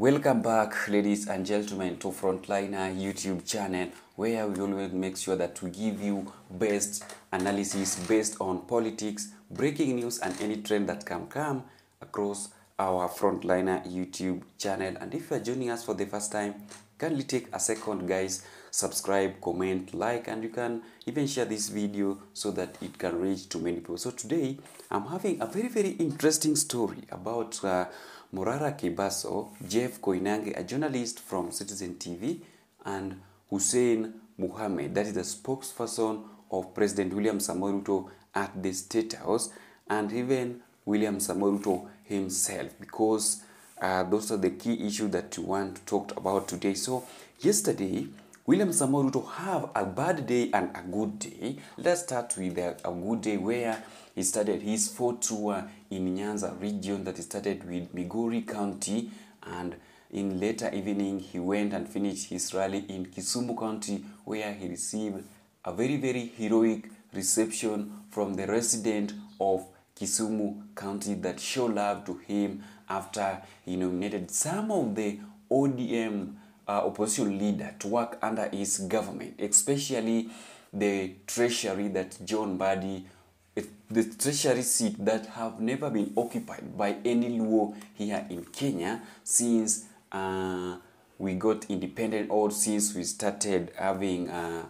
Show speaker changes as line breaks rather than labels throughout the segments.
Welcome back, ladies and gentlemen, to Frontliner YouTube channel, where we always make sure that we give you best analysis based on politics, breaking news, and any trend that can come across our Frontliner YouTube channel. And if you are joining us for the first time, kindly take a second, guys, subscribe, comment, like, and you can even share this video so that it can reach to many people. So today, I'm having a very, very interesting story about uh, Morara Kibaso, Jeff Koinange, a journalist from Citizen TV, and Hussein Muhammad, that is the spokesperson of President William Samoei Ruto at the State House, and even William Samoei Ruto himself, because uh, those are the key issues that we want to talk about today. So yesterday, William Samoei Ruto have a bad day and a good day. Let's start with a, a good day where he started his four tour in Nyanza region that he started with Migori County and in later evening he went and finished his rally in Kisumu County where he received a very very heroic reception from the resident of Kisumu County that show love to him after he nominated some of the ODM uh, opposition leader to work under his government, especially the treasury that John Badi, the treasury seat that have never been occupied by any Luo here in Kenya since uh, we got independent or since we started having uh,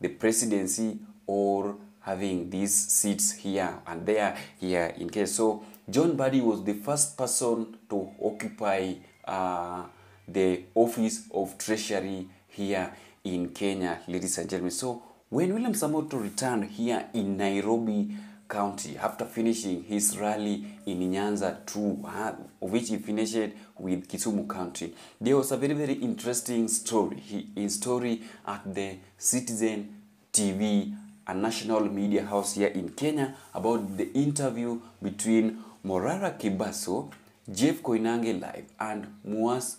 the presidency or having these seats here and there here in Kenya. So John Mbadi was the first person to occupy uh, the office of treasury here in Kenya, ladies and gentlemen. So when William Samoto returned here in Nairobi County. After finishing his rally in Nyanza 2, uh, which he finished with Kisumu County, there was a very, very interesting story, he, a story at the Citizen TV, a national media house here in Kenya, about the interview between Morara Kibaso Jeff Koinange Live and Muas,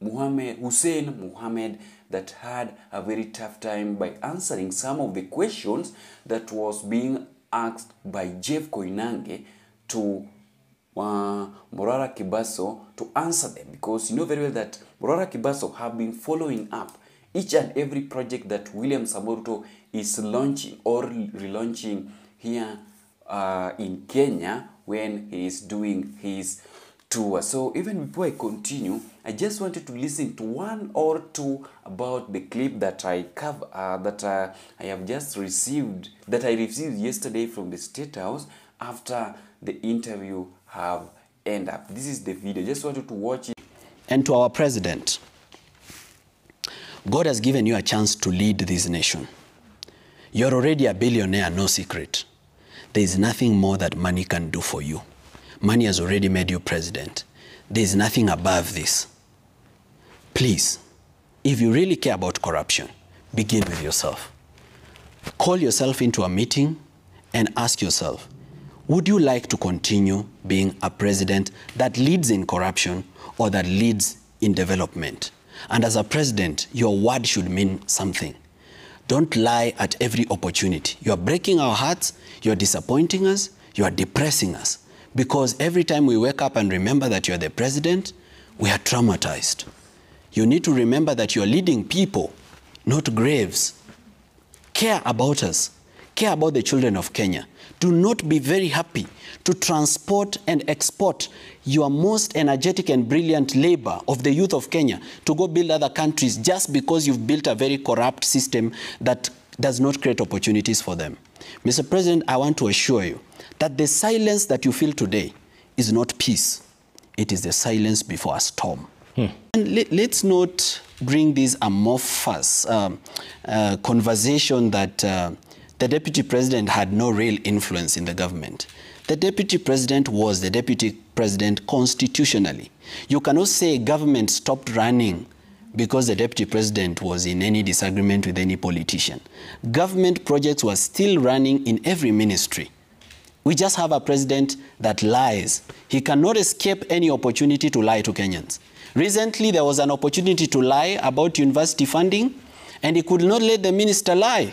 Muhammad, Hussein Muhammad that had a very tough time by answering some of the questions that was being asked by Jeff Koinange to uh, Morara Kibaso to answer them because you know very well that Morara Kibaso have been following up each and every project that William Samoruto is launching or relaunching here uh, in Kenya when he is doing his tour. So even before I continue, I just wanted to listen to one or two about the clip that I cover uh, that uh, I have just received that I received yesterday from the State House after the interview have end up. This is the video. Just wanted to watch it.
And to our president, God has given you a chance to lead this nation. You're already a billionaire, no secret. There is nothing more that money can do for you. Money has already made you president. There is nothing above this. Please, if you really care about corruption, begin with yourself. Call yourself into a meeting and ask yourself, would you like to continue being a president that leads in corruption or that leads in development? And as a president, your word should mean something. Don't lie at every opportunity. You are breaking our hearts, you are disappointing us, you are depressing us. Because every time we wake up and remember that you're the president, we are traumatized. You need to remember that you're leading people, not graves. Care about us. Care about the children of Kenya. Do not be very happy to transport and export your most energetic and brilliant labor of the youth of Kenya to go build other countries just because you've built a very corrupt system that does not create opportunities for them. Mr. President, I want to assure you that the silence that you feel today is not peace. It is the silence before a storm. Hmm. And let, let's not bring this amorphous um, uh, conversation that uh, the deputy president had no real influence in the government. The deputy president was the deputy president constitutionally. You cannot say government stopped running because the deputy president was in any disagreement with any politician. Government projects were still running in every ministry. We just have a president that lies. He cannot escape any opportunity to lie to Kenyans. Recently, there was an opportunity to lie about university funding, and he could not let the minister lie.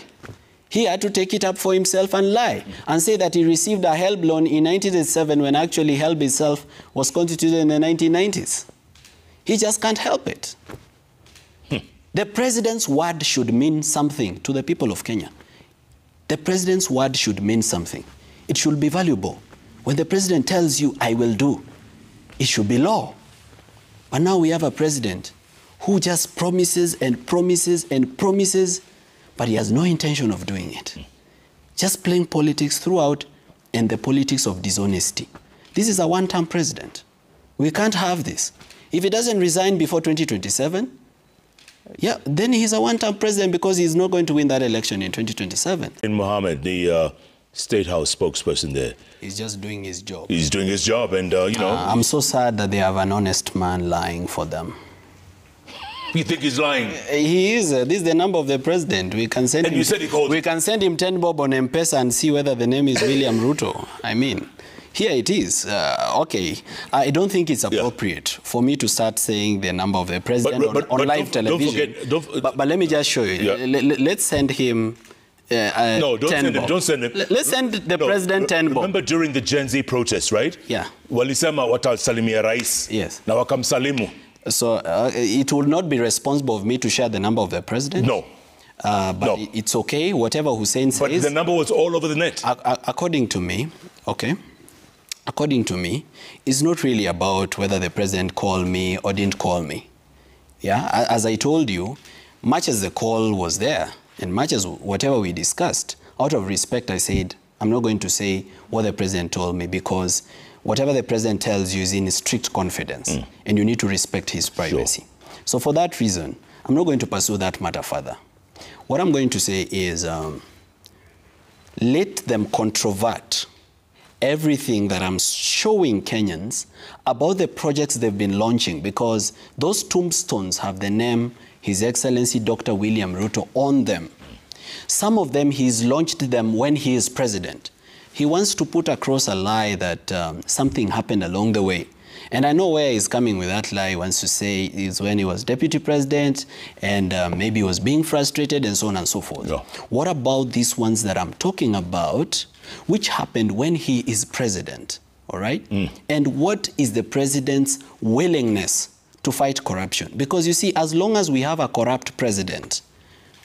He had to take it up for himself and lie and say that he received a HELB loan in 1987 when actually HELB itself was constituted in the 1990s. He just can't help it. The president's word should mean something to the people of Kenya. The president's word should mean something. It should be valuable. When the president tells you, I will do, it should be law. But now we have a president who just promises and promises and promises, but he has no intention of doing it. Just playing politics throughout and the politics of dishonesty. This is a one term president. We can't have this. If he doesn't resign before 2027, yeah, then he's a one term president because he's not going to win that election in 2027.
In Mohammed, the uh, State House spokesperson there,
He's just doing his job.
he's doing his job, and uh, you know,
Uh, I'm so sad that they have an honest man lying for them.
you think he's lying.
He is. Uh, this is the number of the president. We can send
And
him.
you said he called-
We can send him ten bob on M-Pesa and see whether the name is William Ruto. I mean, here it is. Uh, okay, I don't think it's appropriate for me to start saying the number of the president
but-
on-
but-
on,
but
live
don't- don't
television.
forget- don't-
but, but let me just show you.
Yeah.
L- l- let's send him. Uh, uh,
No, don't send him. Don't send him.
Let's send the
No,
president
re-
ten bob.
Remember during the Gen Z protests, right?
Yeah.
Walisema watasalimia rais.
Yes.
Na wakamsalimu.
So uh, it will not be responsible of me to share the number of the president.
No.
Uh, but
No.
it's okay. Whatever Hussein says.
But the number was all over the net.
According to me, okay, according to me, it's not really about whether the president called me or didn't call me. Yeah, as I told you, much as the call was there and much as whatever we discussed, out of respect, I said, I'm not going to say what the president told me because whatever the president tells you is in strict confidence and you need to respect his privacy. So, for that reason, I'm not going to pursue that matter further. What I'm going to say is, um, let them controvert everything that I'm showing Kenyans about the projects they've been launching because those tombstones have the name His Excellency Dr. William Ruto on them. Some of them, he's launched them when he is president. He wants to put across a lie that um, something happened along the way. And I know where he's coming with that lie. He wants to say is when he was deputy president and uh, maybe he was being frustrated and so on and so forth.
Yeah.
What about these ones that I'm talking about, which happened when he is president? All right? And what is the president's willingness to fight corruption? Because you see, as long as we have a corrupt president,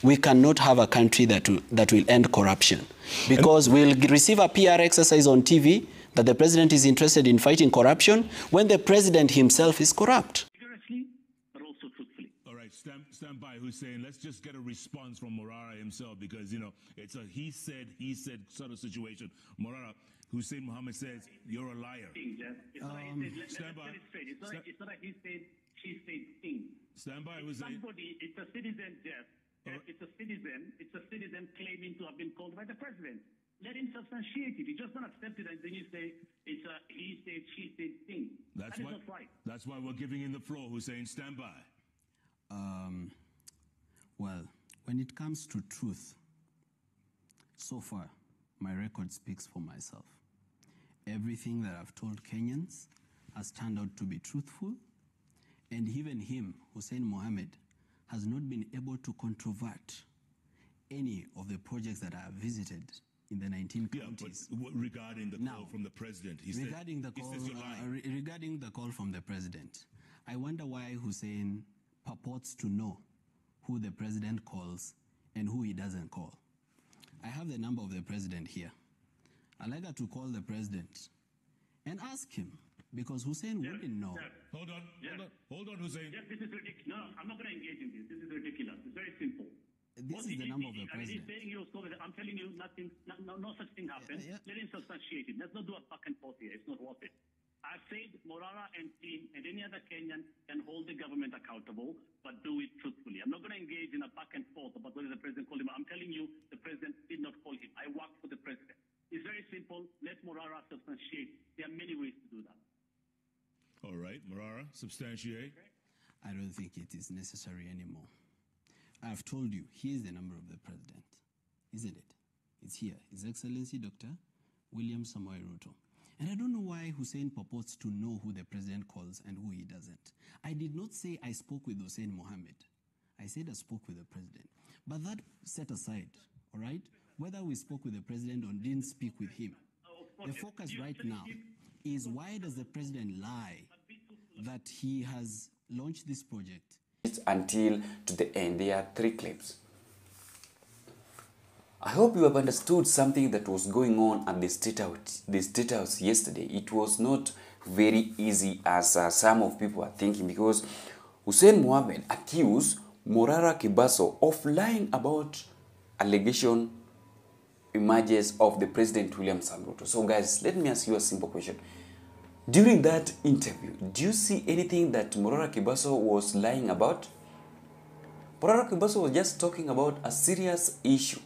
we cannot have a country that will, that will end corruption. Because we'll receive a PR exercise on TV that the president is interested in fighting corruption when the president himself is corrupt.
vigorously, but also truthfully.
All right, stand, stand by, Hussein. Let's just get a response from Morara himself because, you know, it's a he said, he said sort of situation. Morara, Hussein Mohammed says, you're a liar.
Thing, Jeff. It's not like he said, let, um,
stand
let's
by.
get it straight. It's not,
Sta-
like, it's not he said, she said thing.
Stand by, Hussein.
Somebody, it's a citizen, Jeff. Jeff, eh, It's a citizen. It's a citizen claiming to have been called by the president. Let him substantiate it. You just don't accept it and then you say it's a he said, she said thing.
That's
that is
why,
not right.
that's why we're giving him the floor, Hussein. Stand by.
Um, well, when it comes to truth, so far, my record speaks for myself. Everything that I've told Kenyans has turned out to be truthful, and even him, Hussein Mohammed, has not been able to controvert any of the projects that I have visited in the 19
Yeah, but regarding the call
Now,
from the president, he said,
regarding the
he
call,
says you're
uh, re- regarding the call from the president, I wonder why Hussein purports to know who the president calls and who he doesn't call. I have the number of the president here. I'd like her to call the president and ask him because Hussein wouldn't know.
hold on,
Yeah.
hold on, hold on, Hussein.
Jeff, this is ridiculous. No, no, I'm not going to engage in this. This is ridiculous. It's very simple.
This
What
is the number of
he-
the
I mean,
president.
saying he was called. I'm telling you, nothing, no, no, no such thing happened.
Yeah, yeah.
Let him substantiate it. Let's not do a back and forth here. It's not worth it. I've said Morara and team and any other Kenyan can hold the government accountable, but do it truthfully. I'm not going to engage in a back and forth about whether the president called him. I'm telling you, the president did not call him. I work for the president. It's very simple. Let Morara substantiate. There are many ways to do that.
All right, Morara, substantiate.
I don't think it is necessary anymore. I've told you, here's the number of the president, isn't it? It's here. His Excellency Dr. William Samoei Ruto. And I don't know why Hussein purports to know who the president calls and who he doesn't. I did not say I spoke with Hussein Mohammed. I said I spoke with the president. But that set aside, all right? Whether we spoke with the president or didn't speak with him, the focus right now is why does the president lie that he has launched this project.
Until to the end. There are three clips. I hope you have understood something that was going on at the state house, the state house yesterday. It was not very easy as uh, some of people are thinking because Hussein Mohamed accused Morara Kibaso of lying about allegation emerges of the President William Samruto. So guys, let me ask you a simple question. During that interview, do you see anything that Morara Kibaso was lying about? Morara Kibaso was just talking about a serious issue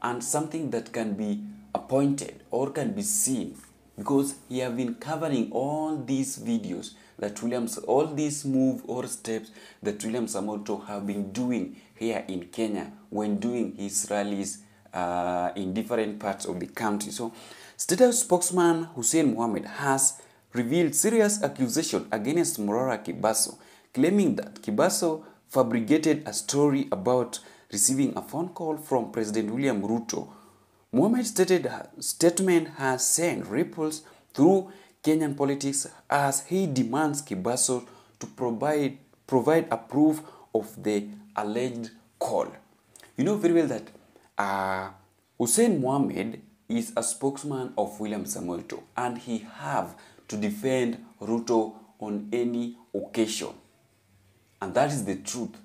and something that can be appointed or can be seen because he have been covering all these videos that Williams, all these move or steps that William Samoto have been doing here in Kenya when doing his rallies uh, in different parts of the country. So, State House spokesman Hussein Mohammed has revealed serious accusation against Morara Kibaso, claiming that Kibaso fabricated a story about receiving a phone call from President William Ruto. Mohammed stated her statement has sent ripples through Kenyan politics as he demands Kibaso to provide provide a proof of the alleged call. You know very well that uh, Hussein Mohammed is a spokesman of William Samoei Ruto and he have to defend Ruto on any occasion. And that is the truth.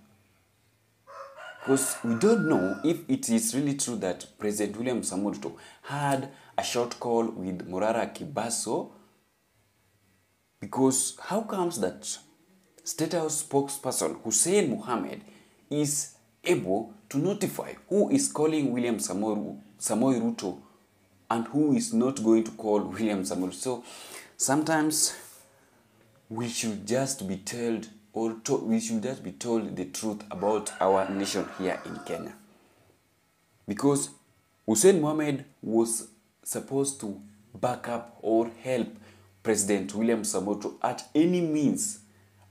Because we don't know if it is really true that President William Samoei had a short call with Morara Kibaso. Because how comes that State House spokesperson Hussein Mohammed is able to notify who is calling William Samoei Ruto and who is not going to call William Samoei? So sometimes we should just be told or to, we should just be told the truth about our nation here in Kenya. Because Hussein Mohammed was supposed to back up or help President William Samoto at any means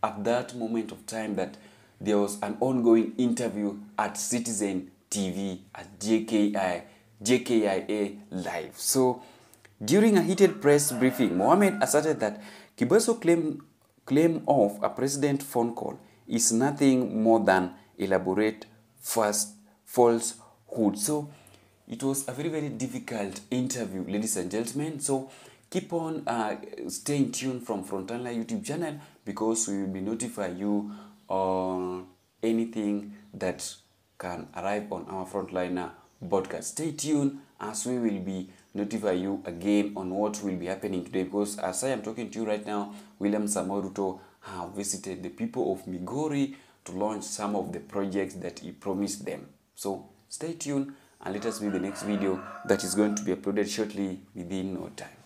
at that moment of time that there was an ongoing interview at Citizen TV at JKI, JKIA Live. So during a heated press briefing, Mohamed asserted that Kibaso claimed claim of a president phone call is nothing more than elaborate false falsehood. So it was a very very difficult interview, ladies and gentlemen. So keep on uh, staying tuned from Frontline YouTube channel because we will be notify you on anything that can arrive on our Frontliner podcast. Stay tuned as we will be notify you again on what will be happening today because as I am talking to you right now, William samoruto have visited the people of Migori to launch some of the projects that he promised them. So stay tuned and let us see the next video that is going to be uploaded shortly within no time.